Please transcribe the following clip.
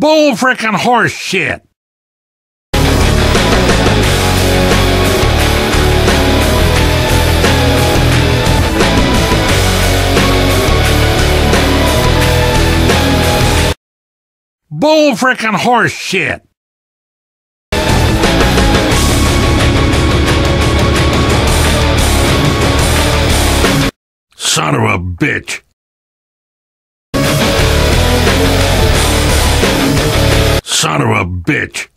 Bull frickin' horse shit. Bull frickin' horse shit. Son of a bitch. Son of a bitch.